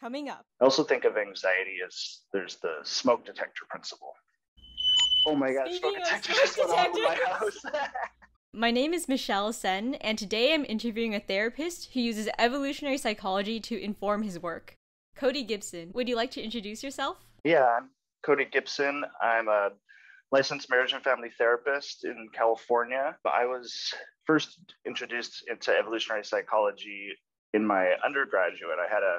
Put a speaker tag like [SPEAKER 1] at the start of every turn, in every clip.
[SPEAKER 1] coming up.
[SPEAKER 2] I also think of anxiety as there's the smoke detector principle. Oh my god, smoke detector just went off in my house.
[SPEAKER 1] My name is Michelle Cen, and today I'm interviewing a therapist who uses evolutionary psychology to inform his work. Cody Gibson, would you like to introduce yourself?
[SPEAKER 2] Yeah, I'm Cody Gibson. I'm a licensed marriage and family therapist in California. I was first introduced into evolutionary psychology in my undergraduate. I had a,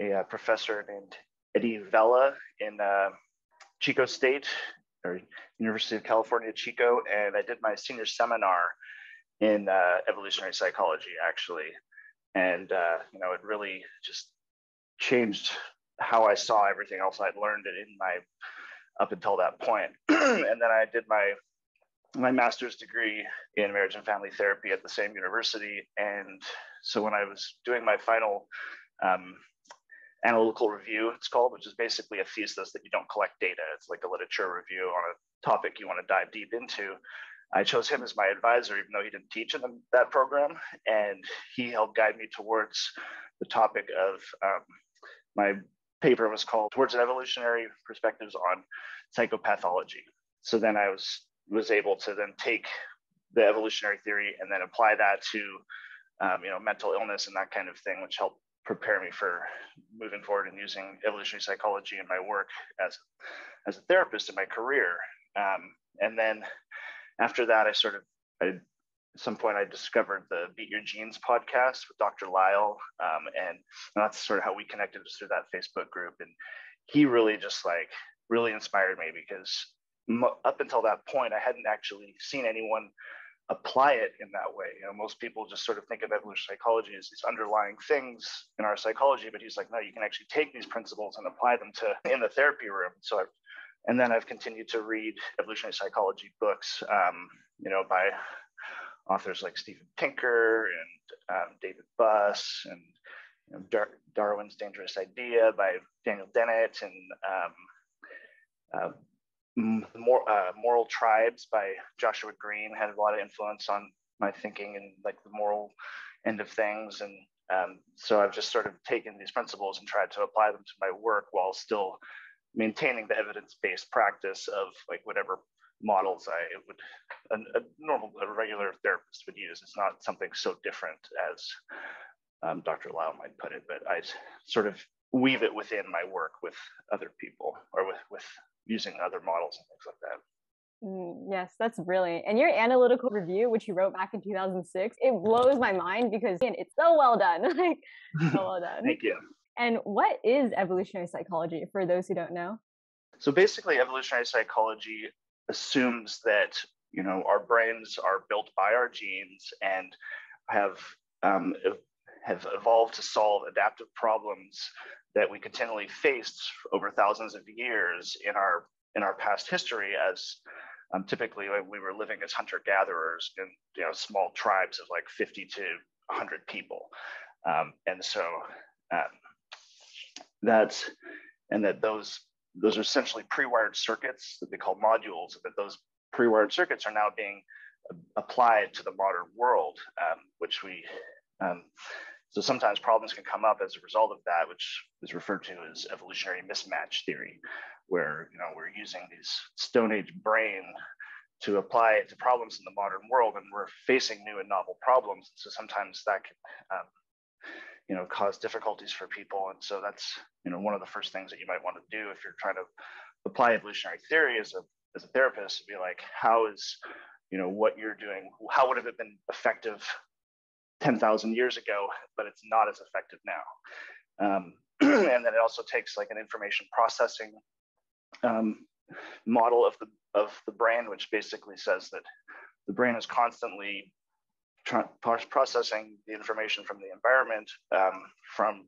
[SPEAKER 2] a, a professor named Eddie Vela in uh, Chico State or University of California, Chico, and I did my senior seminar in uh, evolutionary psychology, actually. And, uh, you know, it really just changed how I saw everything else I'd learned in my, up until that point. and then I did my, my master's degree in marriage and family therapy at the same university. And so when I was doing my final um, analytical review, it's called, which is basically a thesis that you don't collect data. It's like a literature review on a topic you want to dive deep into. I chose him as my advisor, even though he didn't teach in that program. And he helped guide me towards the topic of um, my paper was called Towards an Evolutionary Perspectives on Psychopathology. So then I was was able to then take the evolutionary theory and then apply that to um, you know mental illness and that kind of thing, which helped prepare me for moving forward and using evolutionary psychology in my work as as a therapist in my career. Um, and then after that, I sort of I, at some point I discovered the Beat Your Genes podcast with Dr. Lisle, um, and, that's sort of how we connected was through that Facebook group. And he really just like really inspired me because up until that point, I hadn't actually seen anyone apply it in that way. You know, most people just sort of think of evolutionary psychology as these underlying things in our psychology, but he's like, no, you can actually take these principles and apply them to in the therapy room. So I've, and then I've continued to read evolutionary psychology books, um, you know, by authors like Steven Pinker and um, David Buss and you know, Dar- Darwin's Dangerous Idea by Daniel Dennett and um, uh, more uh, moral tribes by joshua greene had a lot of influence on my thinking and like the moral end of things. And um, so i've just sort of taken these principles and tried to apply them to my work while still maintaining the evidence-based practice of like whatever models i would a, a normal a regular therapist would use. It's not something so different as um, dr Lisle might put it but i sort of weave it within my work with other people or with with using other models and things like that.
[SPEAKER 1] Mm, yes, that's brilliant. And your analytical review, which you wrote back in 2006, it blows my mind because it's so well done. like, so well done.
[SPEAKER 2] Thank you.
[SPEAKER 1] And what is evolutionary psychology for those who don't know?
[SPEAKER 2] So basically, evolutionary psychology assumes that you know our brains are built by our genes and have um, have evolved to solve adaptive problems that we continually faced over thousands of years in our in our past history as um, typically we were living as hunter gatherers in you know small tribes of like 50 to 100 people. Um, and so um, that's and that those those are essentially pre-wired circuits that they call modules and that those pre-wired circuits are now being applied to the modern world um, which we um, so sometimes problems can come up as a result of that, which is referred to as evolutionary mismatch theory, where you know we're using these Stone Age brain to apply it to problems in the modern world, and we're facing new and novel problems. So sometimes that can, um, you know, cause difficulties for people. And so that's you know one of the first things that you might want to do if you're trying to apply evolutionary theory as a as a therapist, to be like, how is you know what you're doing how would have it been effective 10,000 years ago, but it's not as effective now. Um, and then it also takes like an information processing um, model of the of the brain, which basically says that the brain is constantly processing the information from the environment um, from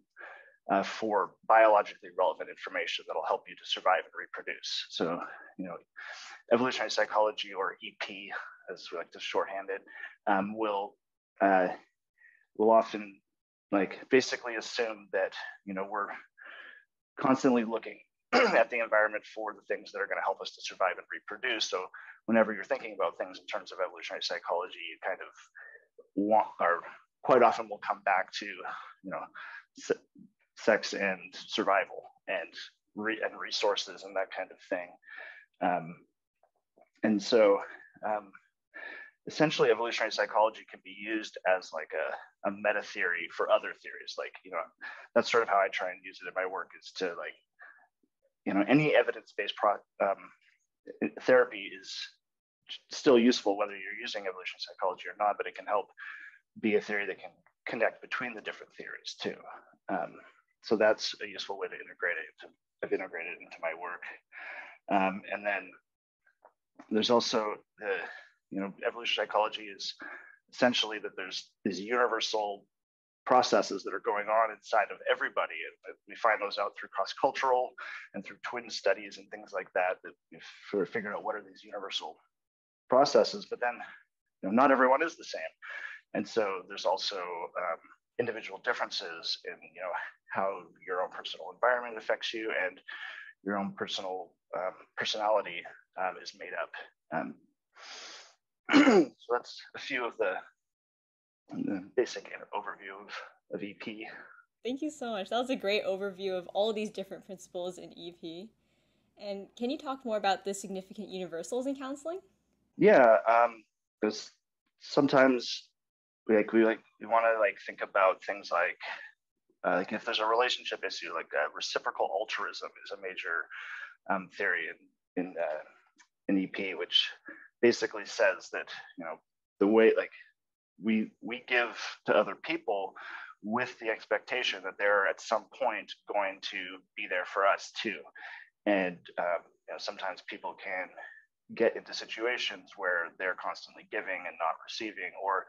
[SPEAKER 2] uh, for biologically relevant information that'll help you to survive and reproduce. So, you know, evolutionary psychology or EP, as we like to shorthand it, um, will uh, will often like basically assume that you know we're constantly looking at the environment for the things that are going to help us to survive and reproduce. So whenever you're thinking about things in terms of evolutionary psychology, you kind of want or quite often will come back to you know sex and survival and re- and resources and that kind of thing. Um, and so um, essentially evolutionary psychology can be used as like a, a meta theory for other theories. Like you know that's sort of how i try and use it in my work is to like you know any evidence-based pro- um, therapy is still useful whether you're using evolutionary psychology or not but it can help be a theory that can connect between the different theories too. Um, so that's a useful way to integrate it i've integrated it into my work. Um, and then there's also the you know, evolutionary psychology is essentially that there's these universal processes that are going on inside of everybody. And we find those out through cross-cultural and through twin studies and things like that, that we sort of figure out what are these universal processes, but then you know, not everyone is the same. And so there's also um, individual differences in you know how your own personal environment affects you and your own personal um, personality um, is made up. Um, so that's a few of the, the basic overview of, of EP.
[SPEAKER 1] Thank you so much. That was a great overview of all these different principles in EP. And can you talk more about the significant universals in counseling?
[SPEAKER 2] Yeah, um, because sometimes we like we like we want to like think about things like uh, like if there's a relationship issue, like uh, reciprocal altruism is a major um, theory in in uh, in EP, which basically says that you know the way like we we give to other people with the expectation that they're at some point going to be there for us too. And um, you know, sometimes people can get into situations where they're constantly giving and not receiving or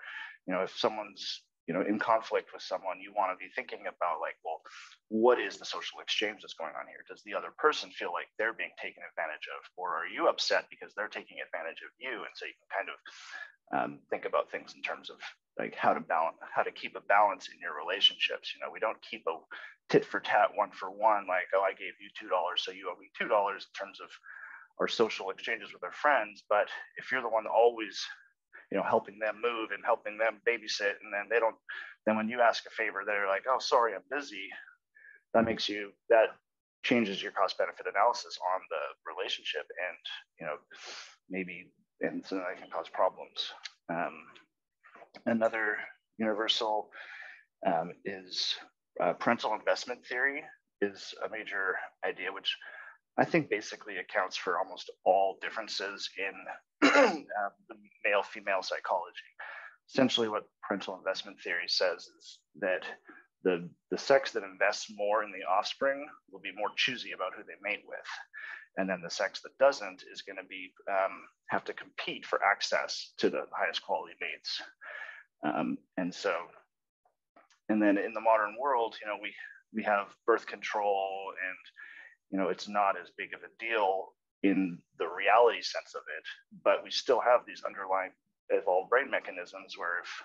[SPEAKER 2] you know if someone's you know in conflict with someone you want to be thinking about like well what is the social exchange that's going on here? Does the other person feel like they're being taken advantage of or are you upset because they're taking advantage of you? And so you can kind of um, think about things in terms of like how to balance how to keep a balance in your relationships. You know we don't keep a tit for tat one for one like oh i gave you two dollars so you owe me two dollars in terms of our social exchanges with our friends. But if you're the one always you know helping them move and helping them babysit. And then they don't then when you ask a favor they're like oh sorry i'm busy. That makes you that changes your cost benefit analysis on the relationship and you know maybe and so that can cause problems. Um, another universal um, is uh, parental investment theory is a major idea which I think basically accounts for almost all differences in uh, male female psychology. Essentially, what parental investment theory says is that the, the sex that invests more in the offspring will be more choosy about who they mate with. And then the sex that doesn't is going to be um, have to compete for access to the highest quality mates. Um, and so, and then in the modern world, you know, we we have birth control and you know, it's not as big of a deal in the reality sense of it, but we still have these underlying evolved brain mechanisms where if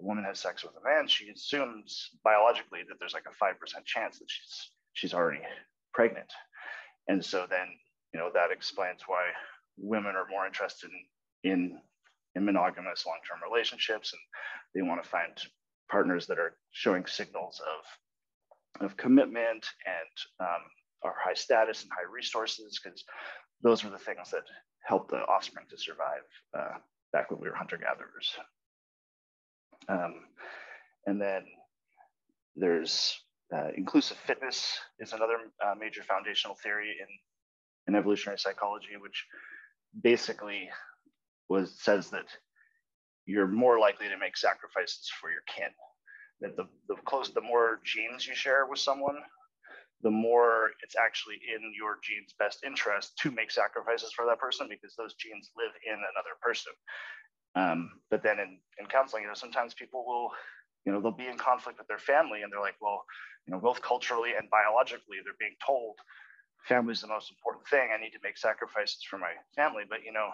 [SPEAKER 2] a woman has sex with a man, she assumes biologically that there's like a 5% chance that she's she's already pregnant. And so then, you know, that explains why women are more interested in in, in monogamous long-term relationships and they want to find partners that are showing signals of of commitment and um, our high status and high resources, because those were the things that helped the offspring to survive uh, back when we were hunter gatherers. Um, and then there's uh, inclusive fitness is another uh, major foundational theory in, in evolutionary psychology, which basically was says that you're more likely to make sacrifices for your kin. That the, the close, the more genes you share with someone, the more it's actually in your gene's best interest to make sacrifices for that person because those genes live in another person. Um, but then in, in counseling, you know, sometimes people will, you know, they'll be in conflict with their family and they're like, well, you know, both culturally and biologically, they're being told family is the most important thing. I need to make sacrifices for my family. But, you know,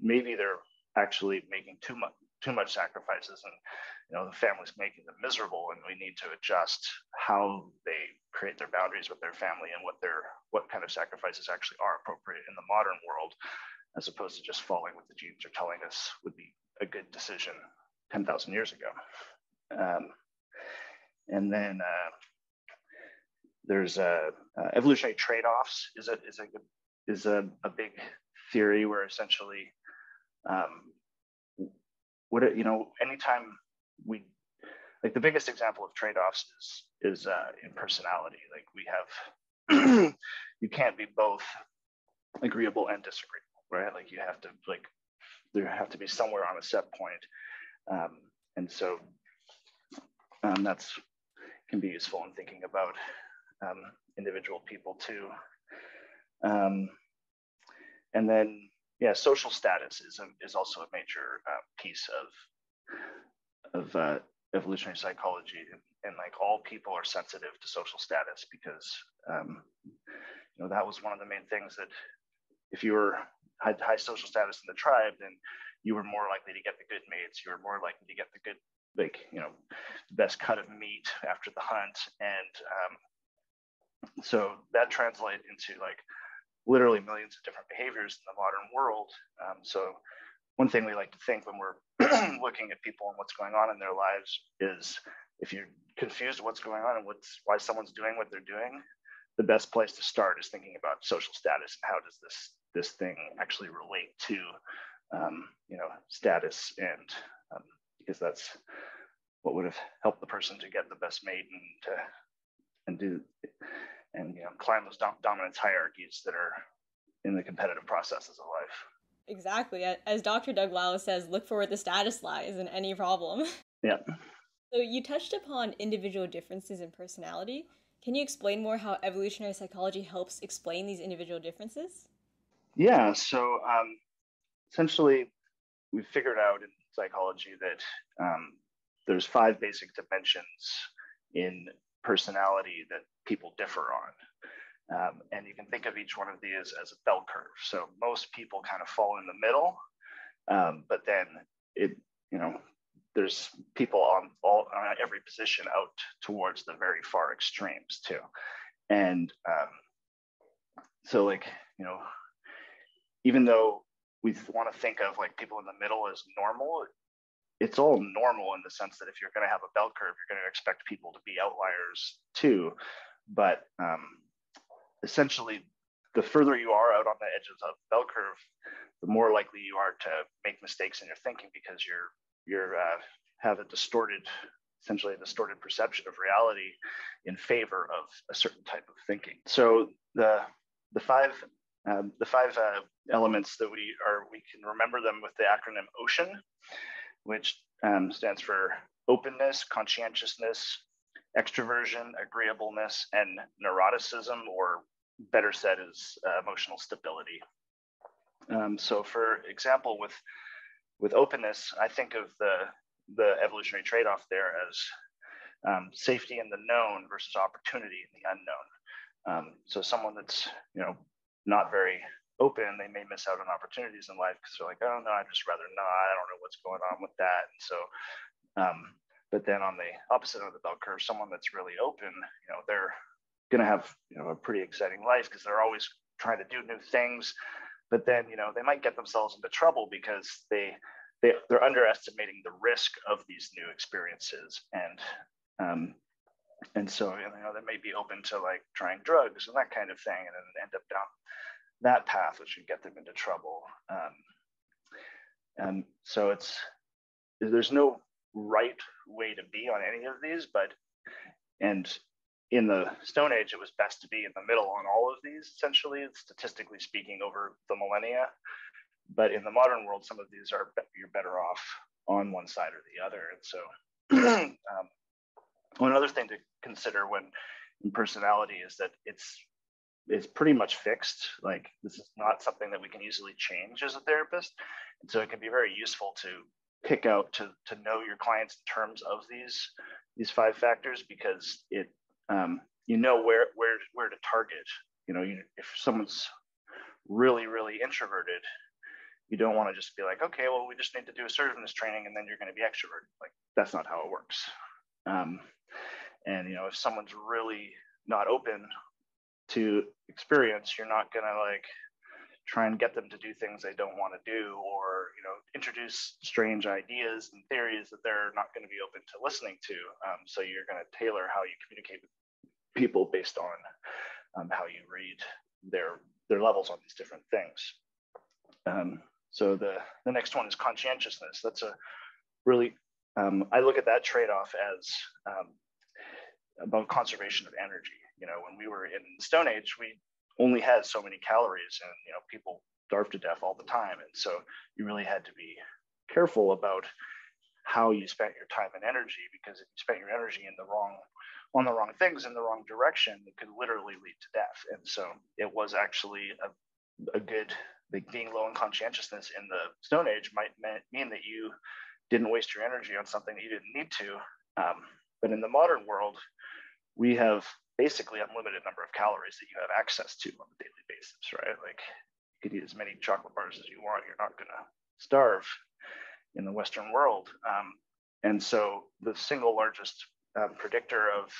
[SPEAKER 2] maybe they're actually making too much, too much sacrifices and you know the family's making them miserable and we need to adjust how they create their boundaries with their family and what their what kind of sacrifices actually are appropriate in the modern world as opposed to just following what the genes are telling us would be a good decision 10,000 years ago. Um, and then uh, there's a uh, evolutionary trade-offs is a is a is a, a big theory where essentially um, what it, you know anytime we like the biggest example of trade-offs is is uh, in personality. Like we have you can't be both agreeable and disagreeable right? Like you have to like there have to be somewhere on a set point. Um, and so um, that's can be useful in thinking about um, individual people too. Um, and then yeah social status is, a, is also a major uh, piece of of uh, evolutionary psychology and, and, like all people are sensitive to social status because um, you know that was one of the main things that if you were had high social status in the tribe then you were more likely to get the good mates. You were more likely to get the good like you know the best cut of meat after the hunt. And um, so that translated into like literally millions of different behaviors in the modern world. Um, so one thing we like to think when we're looking at people and what's going on in their lives is if you're confused what's going on and what's why someone's doing what they're doing, the best place to start is thinking about social status and how does this this thing actually relate to um, you know status and um, because that's what would have helped the person to get the best mate and to and do and you know climb those dom- dominance hierarchies that are in the competitive processes of life.
[SPEAKER 1] Exactly. As Dr. Doug Lisle says, look for where the status lies in any problem.
[SPEAKER 2] Yeah.
[SPEAKER 1] So you touched upon individual differences in personality. Can you explain more how evolutionary psychology helps explain these individual differences?
[SPEAKER 2] Yeah. So um, essentially, we figured out in psychology that um, there's five basic dimensions in personality that people differ on. Um, and you can think of each one of these as a bell curve. So most people kind of fall in the middle, um, but then it, you know, there's people on all on every position out towards the very far extremes too. And um, so, like, you know, even though we want to think of like people in the middle as normal, it's all normal in the sense that if you're going to have a bell curve, you're going to expect people to be outliers too. But um, essentially the further you are out on the edges of the bell curve, the more likely you are to make mistakes in your thinking because you're you're uh, have a distorted, essentially a distorted perception of reality in favor of a certain type of thinking. So the the five um, the five uh, elements that we are we can remember them with the acronym OCEAN, which um, stands for openness, conscientiousness, extroversion, agreeableness, and neuroticism, or better said, is uh, emotional stability. Um, so, for example, with with openness, I think of the the evolutionary trade-off there as um, safety in the known versus opportunity in the unknown. Um, so, someone that's you know not very open, they may miss out on opportunities in life because they're like, oh no, I'd just rather not. I don't know what's going on with that. And so, um, but then on the opposite of the bell curve, someone that's really open, you know, they're going to have you know a pretty exciting life because they're always trying to do new things. But then you know they might get themselves into trouble because they they they're underestimating the risk of these new experiences and um, and so you know they may be open to like trying drugs and that kind of thing and then end up down that path which would get them into trouble um, and so it's there's no right way to be on any of these, but and in the Stone Age, it was best to be in the middle on all of these, essentially, statistically speaking, over the millennia. But in the modern world, some of these are you're better off on one side or the other. And so, um, one other thing to consider when in personality is that it's it's pretty much fixed. Like this is not something that we can easily change as a therapist, and so it can be very useful to pick out to to know your clients in terms of these these five factors because it um, you know where where where to target. You know, you, if someone's really really introverted, you don't want to just be like, okay, well, we just need to do assertiveness training and then you're going to be extroverted. Like that's not how it works. Um, and you know, if someone's really not open to experience, you're not going to like try and get them to do things they don't want to do or you know introduce strange ideas and theories that they're not going to be open to listening to um, so you're going to tailor how you communicate with people based on um, how you read their their levels on these different things. Um, so the the next one is conscientiousness. That's a really um, I look at that trade off as um, about conservation of energy. You know, when we were in the Stone Age, we only had so many calories, and you know, people starved to death all the time, and so you really had to be careful about how you spent your time and energy because if you spent your energy in the wrong on the wrong things in the wrong direction it could literally lead to death. And so it was actually a, a good like being low in conscientiousness in the stone age might mean that you didn't waste your energy on something that you didn't need to. Um, but in the modern world we have basically unlimited number of calories that you have access to on a daily basis right like you could eat as many chocolate bars as you want you're not going to starve in the Western world. Um, and so the single largest um, predictor of,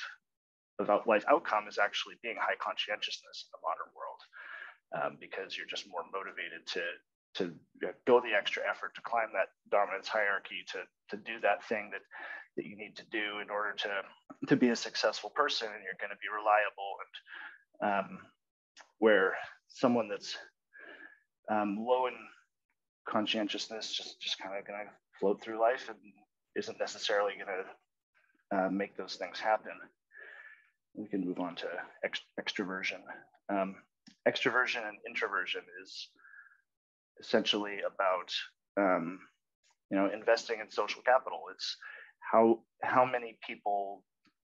[SPEAKER 2] of life outcome is actually being high conscientiousness in the modern world um, because you're just more motivated to to go the extra effort to climb that dominance hierarchy to to do that thing that that you need to do in order to to be a successful person and you're going to be reliable and um, where someone that's um, low in conscientiousness just just kind of going to float through life and isn't necessarily going to uh, make those things happen. We can move on to ext- extroversion. Um, extroversion and introversion is essentially about um, you know investing in social capital. It's how how many people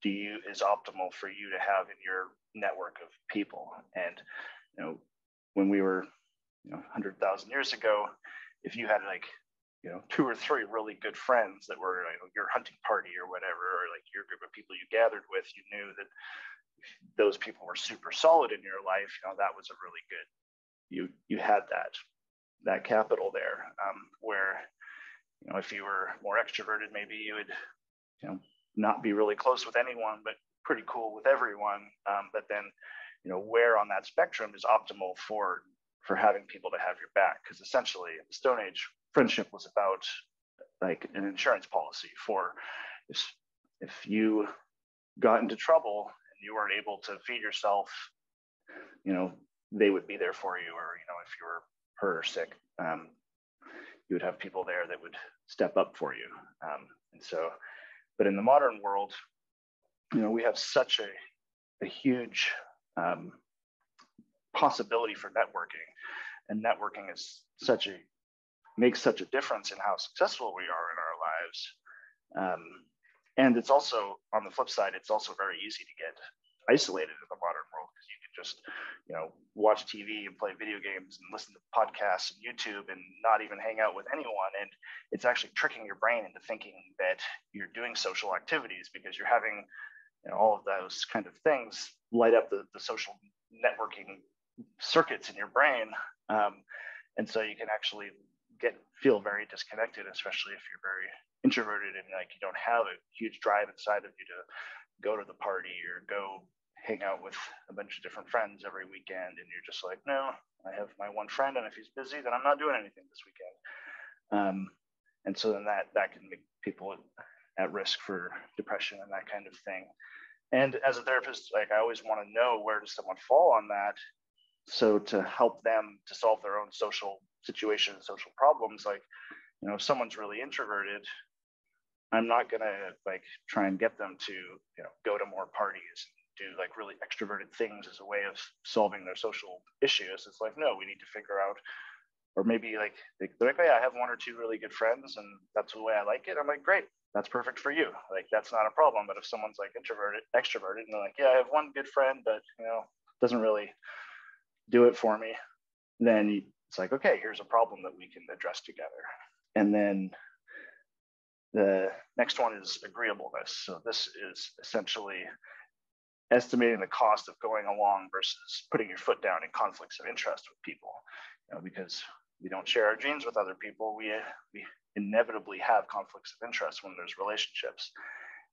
[SPEAKER 2] do you is optimal for you to have in your network of people? And you know when we were you know 100,000 years ago if you had like you know two or three really good friends that were you know, your hunting party or whatever or like your group of people you gathered with you knew that those people were super solid in your life you know that was a really good you you had that that capital there um, where you know if you were more extroverted maybe you would you know not be really close with anyone but pretty cool with everyone. Um, but then you know where on that spectrum is optimal for for having people to have your back. Because essentially in the stone age friendship was about like an insurance policy for if, if you got into trouble and you weren't able to feed yourself you know they would be there for you or you know if you were hurt or sick. Um, you would have people there that would step up for you. Um, and so but in the modern world you know we have such a, a huge um, possibility for networking. And networking is such a makes such a difference in how successful we are in our lives. Um, and it's also on the flip side it's also very easy to get isolated in the modern world just you know watch tv and play video games and listen to podcasts and youtube and not even hang out with anyone. And it's actually tricking your brain into thinking that you're doing social activities because you're having you know, all of those kind of things light up the, the social networking circuits in your brain. Um, and so you can actually get feel very disconnected especially if you're very introverted and like you don't have a huge drive inside of you to go to the party or go hang out with a bunch of different friends every weekend and you're just like no i have my one friend and if he's busy then i'm not doing anything this weekend. Um, and so then that that can make people at risk for depression and that kind of thing. And as a therapist like i always want to know where does someone fall on that? So to help them to solve their own social situation social problems like you know if someone's really introverted i'm not going to like try and get them to you know go to more parties do like really extroverted things as a way of solving their social issues it's like no we need to figure out or maybe like they're like, oh yeah, I have one or two really good friends, and that's the way I like it. I'm like, great, that's perfect for you. Like that's not a problem. But if someone's like introverted, extroverted, and they're like, yeah, I have one good friend, but you know, doesn't really do it for me, then it's like, okay, here's a problem that we can address together. And then the next one is agreeableness. So this is essentially estimating the cost of going along versus putting your foot down in conflicts of interest with people. You know, because we don't share our genes with other people, we we inevitably have conflicts of interest when there's relationships.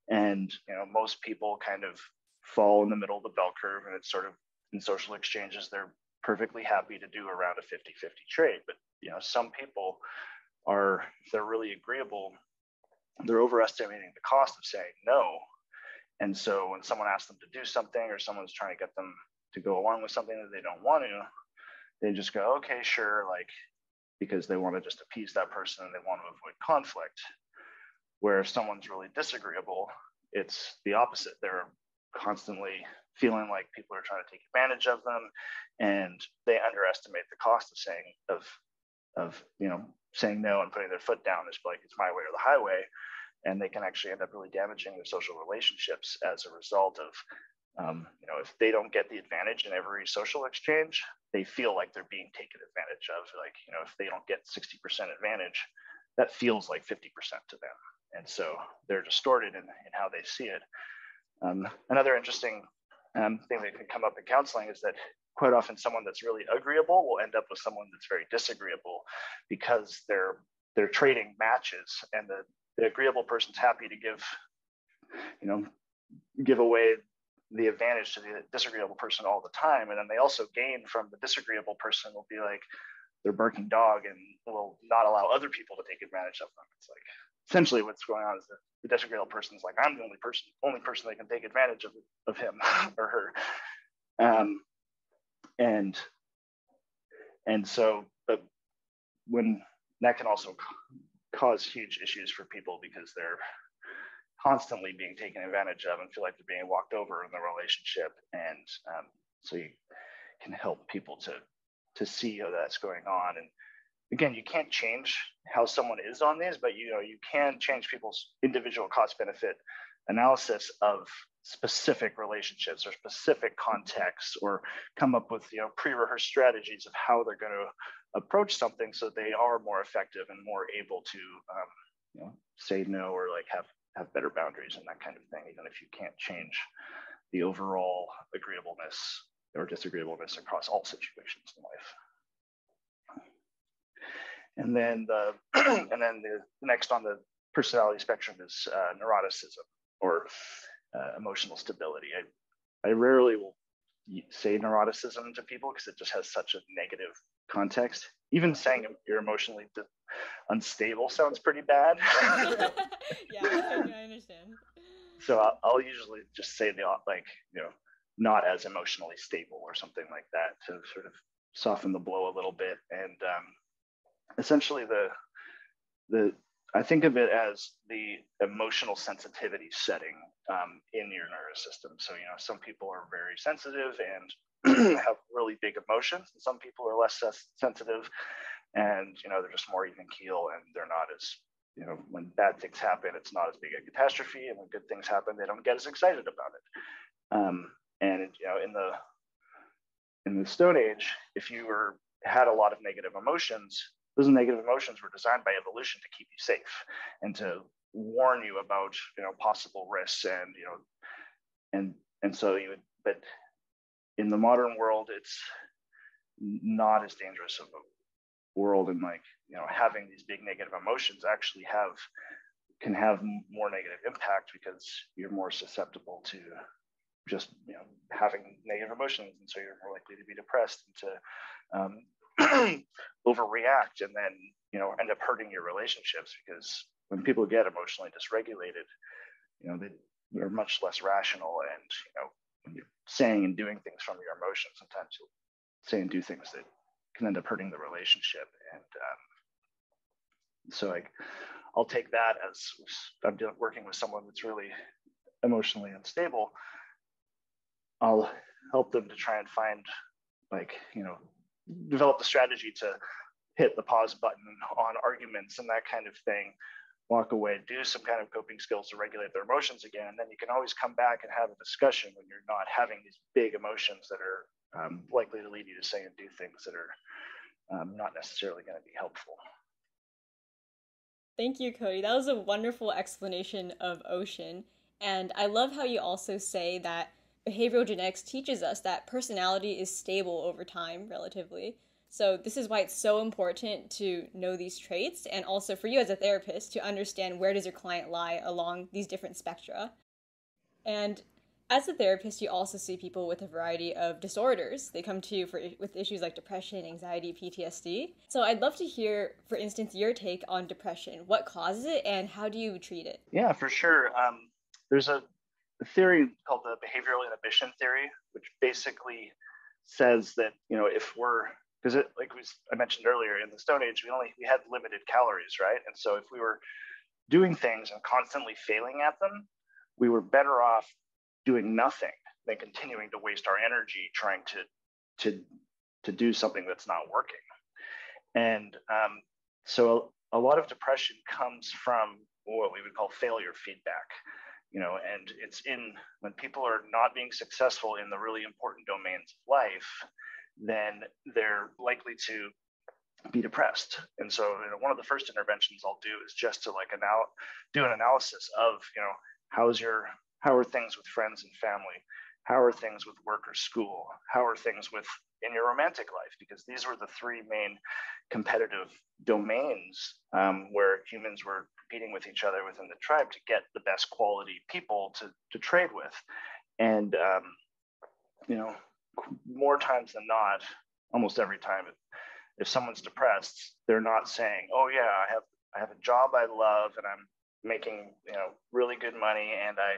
[SPEAKER 2] And you know, most people kind of fall in the middle of the bell curve, and it's sort of in social exchanges, they're perfectly happy to do around a 50 50 trade. But, you know, some people are, if they're really agreeable, they're overestimating the cost of saying no. And so when someone asks them to do something or someone's trying to get them to go along with something that they don't want to, they just go, okay, sure, like because they want to just appease that person and they want to avoid conflict. Where if someone's really disagreeable, it's the opposite. They're constantly feeling like people are trying to take advantage of them and they underestimate the cost of saying of of you know saying no and putting their foot down is like it's my way or the highway and they can actually end up really damaging their social relationships as a result of um, you know if they don't get the advantage in every social exchange they feel like they're being taken advantage of. Like you know if they don't get 60% advantage that feels like 50% to them. And so they're distorted in, in how they see it. Um, another interesting um, thing that can come up in counseling is that quite often someone that's really agreeable will end up with someone that's very disagreeable because they're they're trading matches and the, the agreeable person's happy to give you know give away the advantage to the disagreeable person all the time. And then they also gain from the disagreeable person will be like their barking dog and will not allow other people to take advantage of them. It's like essentially what's going on is that the disagreeable person is like i'm the only person only person that can take advantage of, of him or her. Um, and and so but when that can also cause huge issues for people because they're constantly being taken advantage of and feel like they're being walked over in the relationship. And um, so you can help people to to see how that's going on. And again you can't change how someone is on these but you know you can change people's individual cost benefit analysis of specific relationships or specific contexts or come up with you know pre-rehearsed strategies of how they're going to approach something so they are more effective and more able to um, you know, say no or like have have better boundaries and that kind of thing even if you can't change the overall agreeableness or disagreeableness across all situations in life and then the and then the next on the personality spectrum is uh, neuroticism or uh, emotional stability. I, I rarely will say neuroticism to people because it just has such a negative context. Even saying you're emotionally unstable sounds pretty bad.
[SPEAKER 1] yeah, I understand.
[SPEAKER 2] So I'll, I'll, usually just say the like, you know, not as emotionally stable or something like that to sort of soften the blow a little bit. And um, essentially, the the I think of it as the emotional sensitivity setting um, in your nervous system. So, you know, some people are very sensitive and have really big emotions, and some people are less sensitive and, you know, they're just more even keel and they're not as, you know, when bad things happen, it's not as big a catastrophe. And when good things happen, they don't get as excited about it. Um, and, you know, in the, in the Stone Age, if you were had a lot of negative emotions, those negative emotions were designed by evolution to keep you safe and to warn you about you know possible risks and you know and and so you would but in the modern world it's not as dangerous of a world and like you know having these big negative emotions actually have can have more negative impact because you're more susceptible to just you know having negative emotions. And so you're more likely to be depressed and to um, overreact and then you know end up hurting your relationships because when people get emotionally dysregulated you know they, they're much less rational and you know when you're saying and doing things from your emotions sometimes you'll say and do things that can end up hurting the relationship. And um, so like i'll take that as i'm working with someone that's really emotionally unstable i'll help them to try and find like you know develop the strategy to hit the pause button on arguments and that kind of thing walk away do some kind of coping skills to regulate their emotions again and then you can always come back and have a discussion when you're not having these big emotions that are um, likely to lead you to say and do things that are um, not necessarily going to be helpful
[SPEAKER 1] thank you cody that was a wonderful explanation of ocean and i love how you also say that behavioral genetics teaches us that personality is stable over time, relatively. So, this is why it's so important to know these traits and also for you as a therapist to understand where does your client lie along these different spectra. And as a therapist, you also see people with a variety of disorders. They come to you for with issues like depression, anxiety, PTSD. So I'd love to hear, for instance, your take on depression. What causes it, and how do you treat it?
[SPEAKER 2] Yeah, for sure. Um, there's a theory called the behavioral inhibition theory, which basically says that you know if we're because it like we, I mentioned earlier in the Stone Age, we only we had limited calories, right? And so if we were doing things and constantly failing at them, we were better off doing nothing than continuing to waste our energy trying to to to do something that's not working. And um, so a lot of depression comes from what we would call failure feedback you know and it's in when people are not being successful in the really important domains of life then they're likely to be depressed. And so you know, one of the first interventions i'll do is just to like anal- do an analysis of you know how's your how are things with friends and family? How are things with work or school? How are things with in your romantic life? Because these were the three main competitive domains um, where humans were competing with each other within the tribe to get the best quality people to, to trade with. And um, you know more times than not almost every time if someone's depressed they're not saying oh yeah i have i have a job i love and i'm making you know really good money and i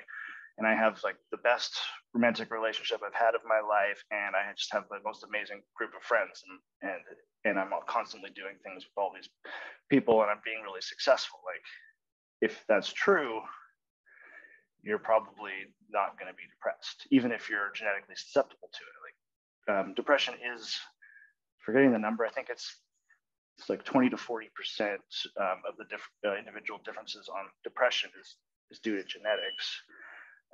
[SPEAKER 2] and I have like the best romantic relationship I've had of my life, and I just have the most amazing group of friends, and and and I'm constantly doing things with all these people, and I'm being really successful. Like, if that's true, you're probably not going to be depressed, even if you're genetically susceptible to it. Um, depression is, forgetting the number, I think it's it's like 20 to 40 percent um, of the diff- uh, individual differences on depression is is due to genetics.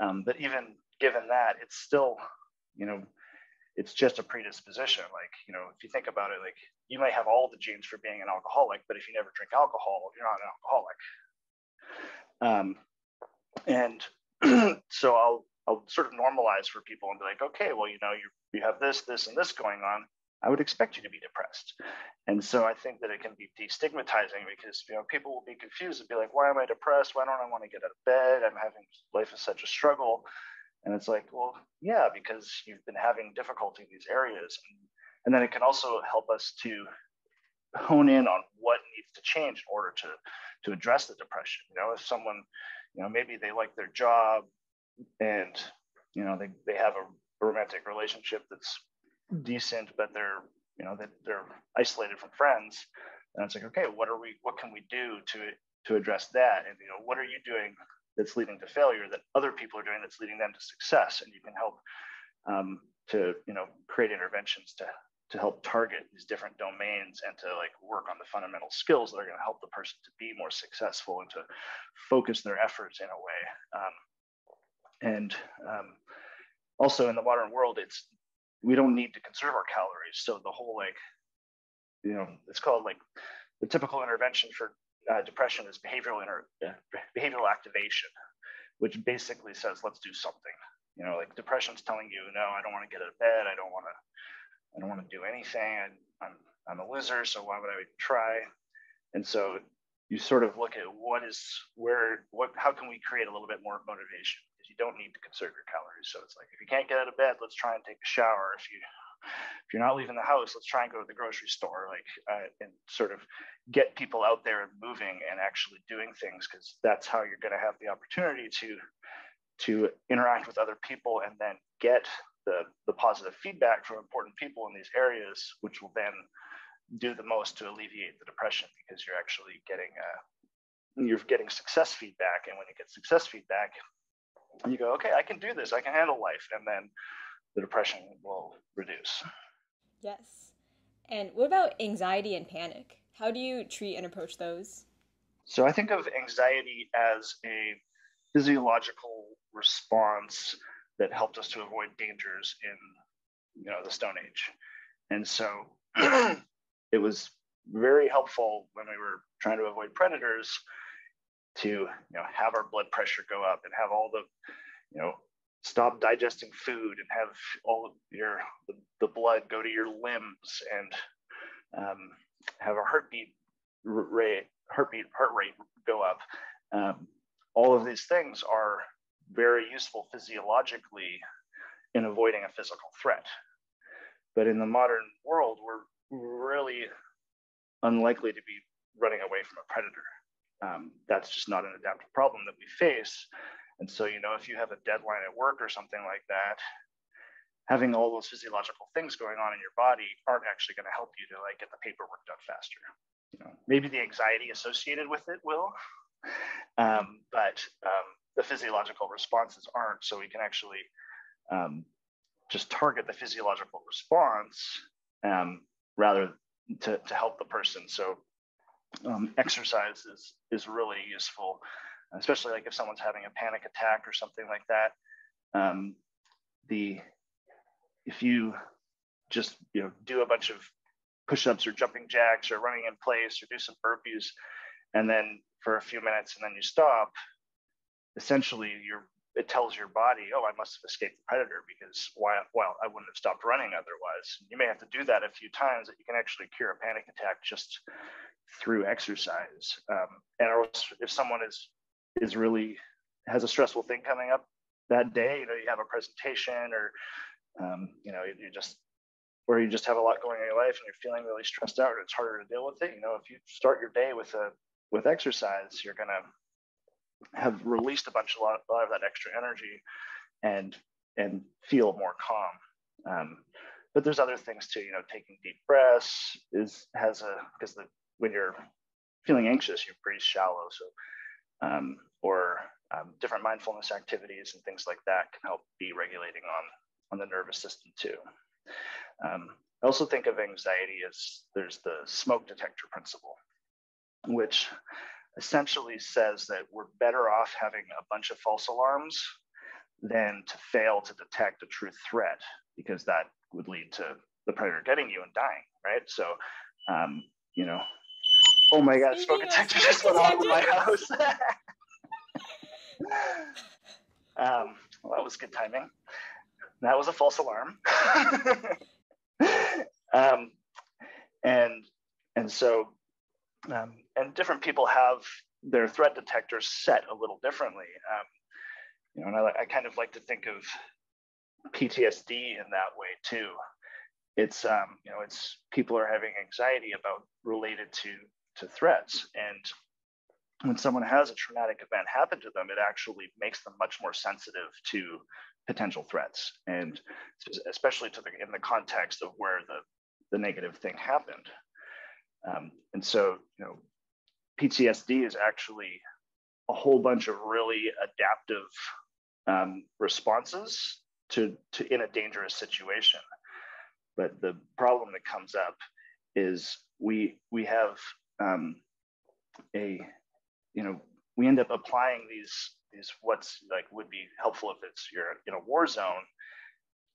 [SPEAKER 2] Um, but even given that, it's still, you know, it's just a predisposition. Like, you know, if you think about it, like you might have all the genes for being an alcoholic, but if you never drink alcohol, you're not an alcoholic. Um, and so I'll I'll sort of normalize for people and be like, okay, well, you know, you you have this, this, and this going on. I would expect you to be depressed. And so I think that it can be destigmatizing because you know people will be confused and be like, why am I depressed? Why don't I want to get out of bed? I'm having life is such a struggle. And it's like, well, yeah, because you've been having difficulty in these areas. And, and then it can also help us to hone in on what needs to change in order to to address the depression. You know, if someone, you know, maybe they like their job and you know they, they have a romantic relationship that's decent, but they're you know that they're isolated from friends. And it's like, okay, what are we? What can we do to to address that? And you know, what are you doing that's leading to failure that other people are doing that's leading them to success? And you can help um, to you know create interventions to to help target these different domains and to like work on the fundamental skills that are going to help the person to be more successful and to focus their efforts in a way. Um, and um, also in the modern world, it's we don't need to conserve our calories. So the whole like, you know, it's called like the typical intervention for uh, depression is behavioral inter- uh, behavioral activation, which basically says let's do something. You know, like depression's telling you, no, I don't want to get out of bed. I don't want to. I don't want to do anything. I'm I'm a loser, so why would I try? And so you sort of look at what is where what how can we create a little bit more motivation because you don't need to conserve your calories. So it's like if you can't get out of bed, let's try and take a shower. If you if you're not leaving the house, let's try and go to the grocery store, like uh, and sort of get people out there and moving and actually doing things because that's how you're going to have the opportunity to to interact with other people and then get the the positive feedback from important people in these areas, which will then do the most to alleviate the depression because you're actually getting uh, you're getting success feedback and when you get success feedback you go, okay, I can do this. I can handle life. And then the depression will reduce.
[SPEAKER 1] Yes. And what about anxiety and panic? How do you treat and approach those?
[SPEAKER 2] So I think of anxiety as a physiological response that helped us to avoid dangers in you know the Stone Age. And so it was very helpful when we were trying to avoid predators to you know have our blood pressure go up and have all the you know stop digesting food and have all of your the, the blood go to your limbs and um, have our heartbeat rate heartbeat heart rate go up. Um, all of these things are very useful physiologically in avoiding a physical threat. But in the modern world we're unlikely to be running away from a predator um, that's just not an adaptive problem that we face. And so, you know, if you have a deadline at work or something like that, having all those physiological things going on in your body aren't actually going to help you to like get the paperwork done faster. You know, maybe the anxiety associated with it will, um, but um, the physiological responses aren't. So we can actually um, just target the physiological response um, rather to, to help the person. So um, exercise is, is really useful, especially like if someone's having a panic attack or something like that. Um, the if you just you know do a bunch of push-ups or jumping jacks or running in place or do some burpees and then for a few minutes and then you stop essentially you're it tells your body, oh, I must have escaped the predator because why, well, I wouldn't have stopped running otherwise. You may have to do that a few times that you can actually cure a panic attack just through exercise. Um, and if someone is is really has a stressful thing coming up that day, you know, you have a presentation or um, you know, you just or you just have a lot going on in your life and you're feeling really stressed out and it's harder to deal with it. You know, if you start your day with a with exercise, you're gonna have released a bunch a lot, a lot of that extra energy and and feel more calm. Um, but there's other things too you know taking deep breaths is has a because the when you're feeling anxious you breathe shallow. So um, or um, different mindfulness activities and things like that can help be regulating on on the nervous system too. Um, i also think of anxiety as there's the smoke detector principle which essentially says that we're better off having a bunch of false alarms than to fail to detect a true threat because that would lead to the predator getting you and dying, right? So, um, you know, oh my God, smoke detector just went off in my house. um, well, that was good timing. That was a false alarm. um, and and so um, and different people have their threat detectors set a little differently. Um, you know, and I, I, kind of like to think of PTSD in that way too. It's um, you know, it's people are having anxiety about related to to threats, and when someone has a traumatic event happen to them, it actually makes them much more sensitive to potential threats, and especially to the in the context of where the the negative thing happened. Um, and so, you know, PTSD is actually a whole bunch of really adaptive um, responses to, to in a dangerous situation. But the problem that comes up is we we have um, a you know we end up applying these these what's like would be helpful if it's you're in a war zone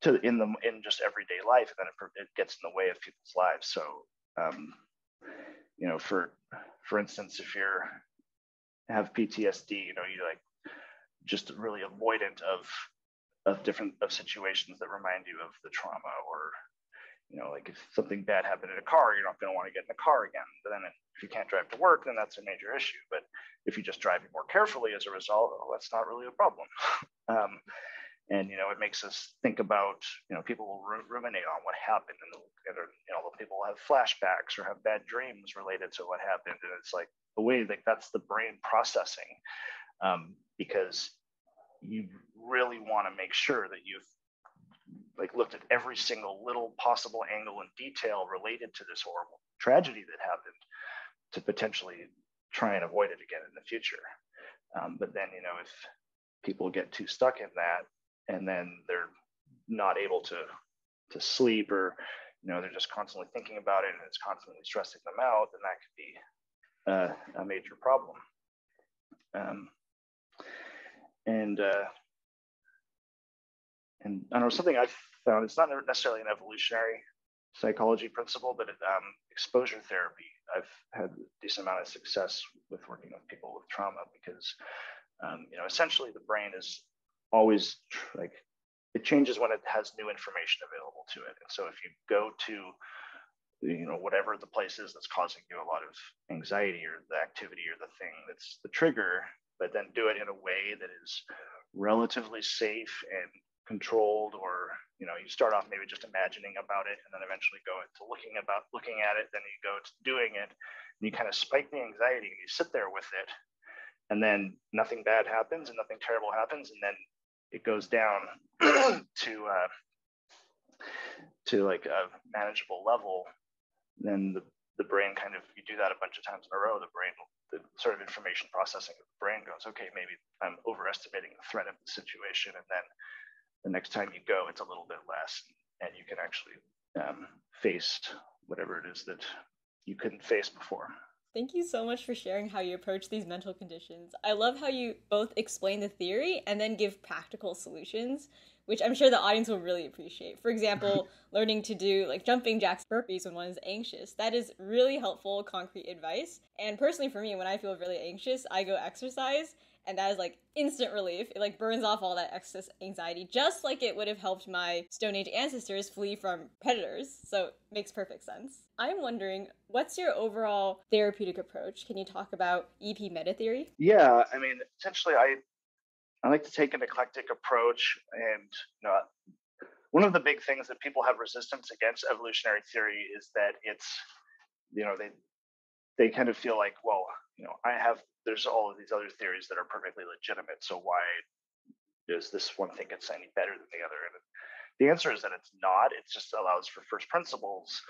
[SPEAKER 2] to in the in just everyday life and then it, it gets in the way of people's lives so um, you know, for for instance, if you're have PTSD, you know, you like just really avoidant of of different of situations that remind you of the trauma or you know like if something bad happened in a car you're not going to want to get in the car again. But then if you can't drive to work then that's a major issue. But if you just drive it more carefully as a result well, that's not really a problem. Um, and you know it makes us think about you know people will ruminate on what happened and, and you know people will have flashbacks or have bad dreams related to what happened. And it's like the way that that's the brain processing um, because you really want to make sure that you've like looked at every single little possible angle and detail related to this horrible tragedy that happened to potentially try and avoid it again in the future. Um, but then you know if people get too stuck in that and then they're not able to to sleep or you know they're just constantly thinking about it and it's constantly stressing them out then that could be uh, a major problem um, and uh, and I don't know something I've found it's not necessarily an evolutionary psychology principle, but um, exposure therapy. I've had a decent amount of success with working with people with trauma because um, you know essentially the brain is always like it changes when it has new information available to it. And so if you go to you know whatever the place is that's causing you a lot of anxiety or the activity or the thing that's the trigger, but then do it in a way that is relatively safe and controlled or you know you start off maybe just imagining about it and then eventually go into looking about looking at it then you go to doing it and you kind of spike the anxiety and you sit there with it and then nothing bad happens and nothing terrible happens and then it goes down to uh, to like a manageable level then the, the brain kind of you do that a bunch of times in a row the brain the sort of information processing of the brain goes okay maybe i'm overestimating the threat of the situation. And then the next time you go it's a little bit less and you can actually um, face whatever it is that you couldn't face before
[SPEAKER 1] Thank you so much for sharing how you approach these mental conditions. I love how you both explain the theory and then give practical solutions, which I'm sure the audience will really appreciate. For example, learning to do like jumping jacks burpees when one is anxious. That is really helpful, concrete advice. And personally, for me, when I feel really anxious, I go exercise and that is like instant relief. It like burns off all that excess anxiety, just like it would have helped my Stone Age ancestors flee from predators. So it makes perfect sense. I'm wondering, what's your overall therapeutic approach? Can you talk about EP meta theory?
[SPEAKER 2] Yeah, I mean, essentially, I I like to take an eclectic approach, and you know, one of the big things that people have resistance against evolutionary theory is that it's you know they they kind of feel like, well, you know, I have there's all of these other theories that are perfectly legitimate. So why does this one think it's any better than the other? And the answer is that it's not. It just allows for first principles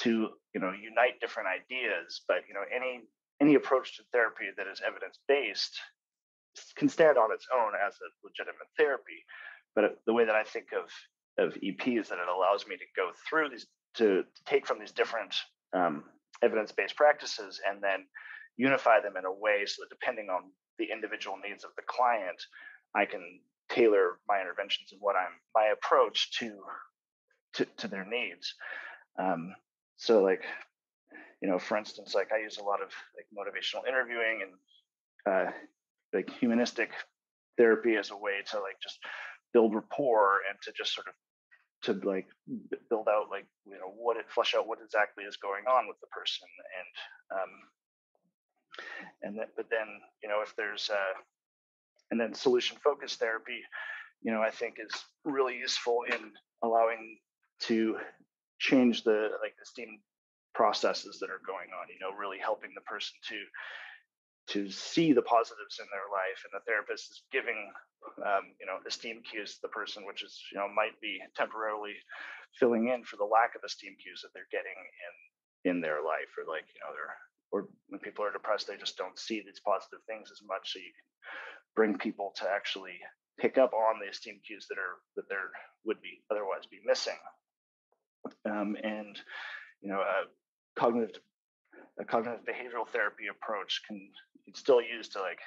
[SPEAKER 2] to you know unite different ideas. But you know any any approach to therapy that is evidence based can stand on its own as a legitimate therapy. But the way that I think of of EP is that it allows me to go through these to, to take from these different um, evidence based practices and then unify them in a way so that depending on the individual needs of the client, I can tailor my interventions and what I'm my approach to to, to their needs. Um, so like, you know, for instance, like I use a lot of like motivational interviewing and uh, like humanistic therapy as a way to like just build rapport and to just sort of to like build out like you know what it flesh out what exactly is going on with the person and um, and then but then you know if there's uh and then solution focused therapy you know i think is really useful in allowing to change the like the esteem processes that are going on you know really helping the person to to see the positives in their life. And the therapist is giving um, you know esteem cues to the person which is you know might be temporarily filling in for the lack of esteem cues that they're getting in in their life or like you know they're or when people are depressed, they just don't see these positive things as much. So you can bring people to actually pick up on the esteem cues that are that there would be otherwise be missing. Um, and you know, a cognitive a cognitive behavioral therapy approach can it's still used to like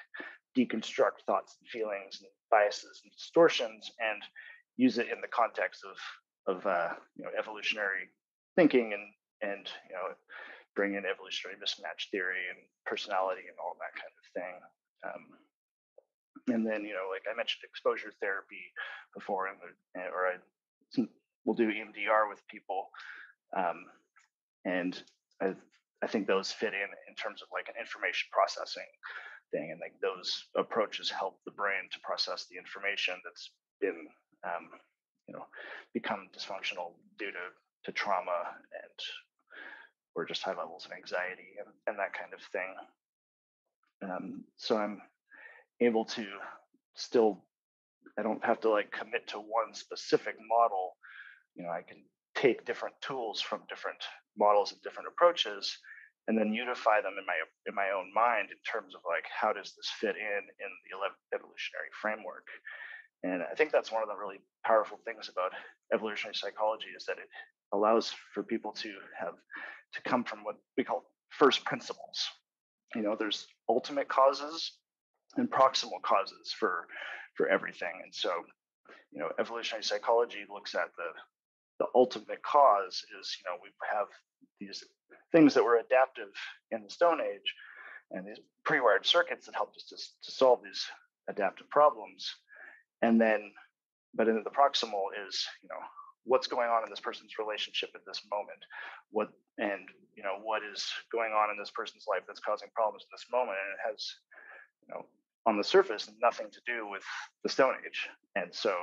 [SPEAKER 2] deconstruct thoughts and feelings and biases and distortions and use it in the context of of uh, you know evolutionary thinking and and you know bring in evolutionary mismatch theory and personality and all that kind of thing. Um, and then, you know, like I mentioned, exposure therapy before, and or I will do EMDR with people, um, and I, I think those fit in in terms of like an information processing thing, and like those approaches help the brain to process the information that's been, um, you know, become dysfunctional due to to trauma and or just high levels of anxiety and, and that kind of thing. Um, so I'm able to still, I don't have to like commit to one specific model. You know, I can take different tools from different models and different approaches and then unify them in my in my own mind in terms of like how does this fit in in the evolutionary framework and i think that's one of the really powerful things about evolutionary psychology is that it allows for people to have to come from what we call first principles. You know, there's ultimate causes and proximal causes for for everything. And so, you know, evolutionary psychology looks at the the ultimate cause is, you know, we have these things that were adaptive in the Stone Age and these pre-wired circuits that helped us to, to solve these adaptive problems. And then, but in the proximal is, you know, what's going on in this person's relationship at this moment? What and you know what is going on in this person's life that's causing problems in this moment? And it has you know on the surface nothing to do with the stone age. And so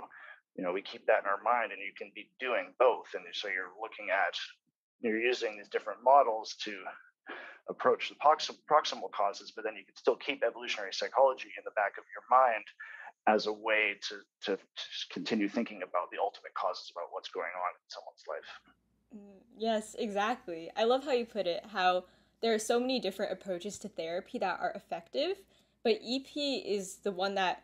[SPEAKER 2] you know we keep that in our mind and you can be doing both. And so you're looking at you're using these different models to approach the proximal causes, but then you can still keep evolutionary psychology in the back of your mind as a way to, to, to continue thinking about the ultimate causes about what's going on in someone's life.
[SPEAKER 1] Mm, yes, exactly. I love how you put it, how there are so many different approaches to therapy that are effective, but EP is the one that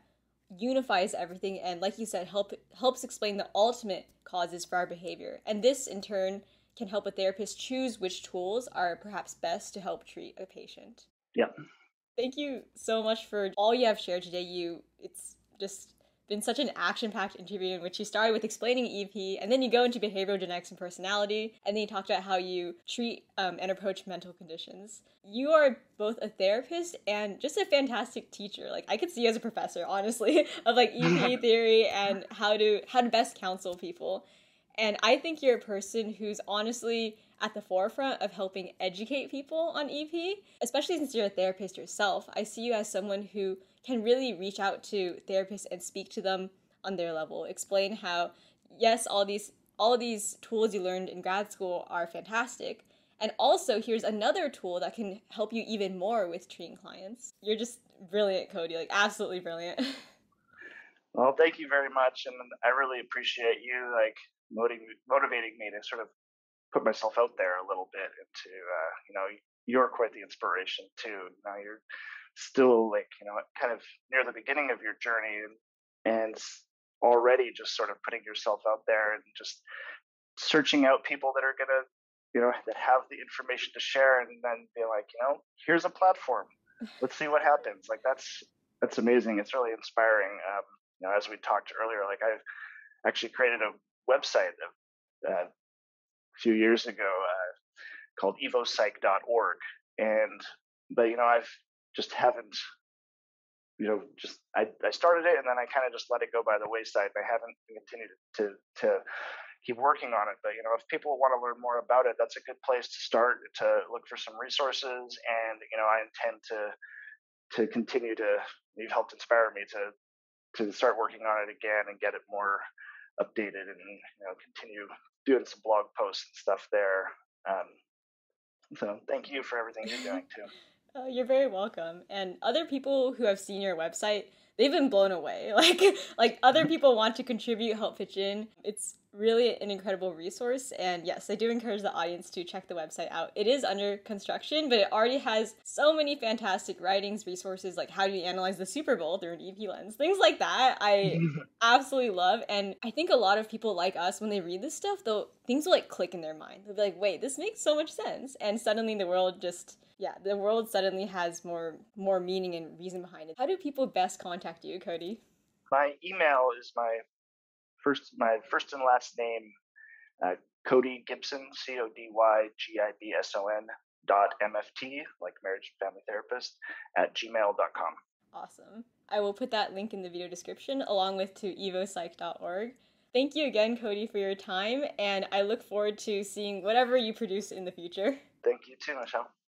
[SPEAKER 1] unifies everything and like you said help helps explain the ultimate causes for our behavior. And this in turn can help a therapist choose which tools are perhaps best to help treat a patient.
[SPEAKER 2] Yeah.
[SPEAKER 1] Thank you so much for all you have shared today. You it's just been such an action-packed interview in which you started with explaining EP, and then you go into behavioral genetics and personality, and then you talked about how you treat um, and approach mental conditions. You are both a therapist and just a fantastic teacher. Like I could see you as a professor, honestly, of like EP theory and how to how to best counsel people. And I think you're a person who's honestly at the forefront of helping educate people on EP, especially since you're a therapist yourself. I see you as someone who can really reach out to therapists and speak to them on their level, explain how yes, all these all these tools you learned in grad school are fantastic. And also, here's another tool that can help you even more with treating clients. You're just brilliant, Cody, like absolutely brilliant.
[SPEAKER 2] Well, thank you very much, and I really appreciate you like motivating motivating me to sort of put myself out there a little bit into uh, you know you're quite the inspiration too. Now you're still like you know kind of near the beginning of your journey and, and already just sort of putting yourself out there and just searching out people that are gonna you know that have the information to share and then be like you know here's a platform. Let's see what happens. Like that's that's amazing. It's really inspiring um, you know as we talked earlier like i've actually created a website uh, a few years ago uh, called evopsych.org and but you know i've just haven't you know just i, I started it and then i kind of just let it go by the wayside i haven't continued to to keep working on it but you know if people want to learn more about it that's a good place to start to look for some resources and you know i intend to to continue to you've helped inspire me to to start working on it again and get it more updated and you know continue doing some blog posts and stuff there. Um, so thank you for everything you're doing too.
[SPEAKER 1] Oh, you're very welcome. And other people who have seen your website, they've been blown away. Like like other people want to contribute, help pitch in. It's really an incredible resource. And yes, I do encourage the audience to check the website out. It is under construction, but it already has so many fantastic writings, resources like how do you analyze the Super Bowl through an EP lens, things like that. I absolutely love. And I think a lot of people like us, when they read this stuff, though, things will like click in their mind. They'll be like, wait, this makes so much sense. And suddenly the world just yeah, the world suddenly has more more meaning and reason behind it. How do people best contact you, Cody?
[SPEAKER 2] My email is my first my first and last name, uh, Cody Gibson, C O D Y G I B S O N dot MFT, like marriage and family therapist, at gmail.com.
[SPEAKER 1] Awesome. I will put that link in the video description along with to evopsych.org. Thank you again, Cody, for your time, and I look forward to seeing whatever you produce in the future.
[SPEAKER 2] Thank you too, Michelle.